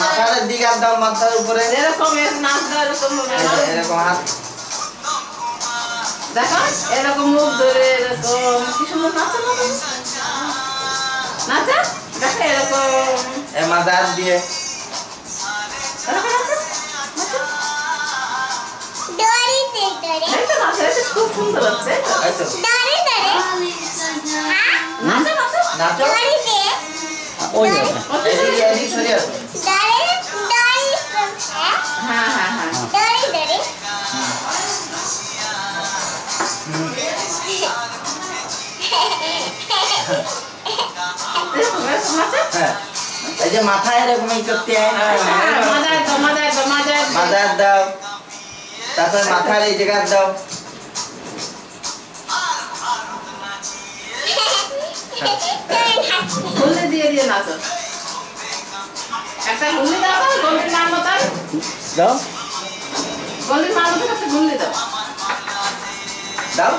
মাথার দিকে দাও মাথার উপরে। এরকম এর নাচ দেওয়া এরকম ভাবে এই যে নাচ। এরকম হাত। দেখো এরকম মুখ ধরে এরকম। কি সুন্দর নাচে না তুমি? নাচে? দেখো এরকম। এই মাথা হাত দিয়ে। খুব সুন্দর হচ্ছে এই। এই হ্যাঁ? নাচে নাচে। নাচো? ওই হ্যাঁ? হ্যাঁ হ্যাঁ হ্যাঁ। হ্যাঁ। এই যে মাথায় এরকম ই করতে হয় না হ্যাঁ। মাথায় দাও। তারপর মাথার এই জায়গা দাও। গুল্লি দিয়ে দিয়ে নাচো। একটা ঘুরলে দাও তো গলির মার মতন দাও। গলির মার মতন একটা ঘুরলে দাও। দাও।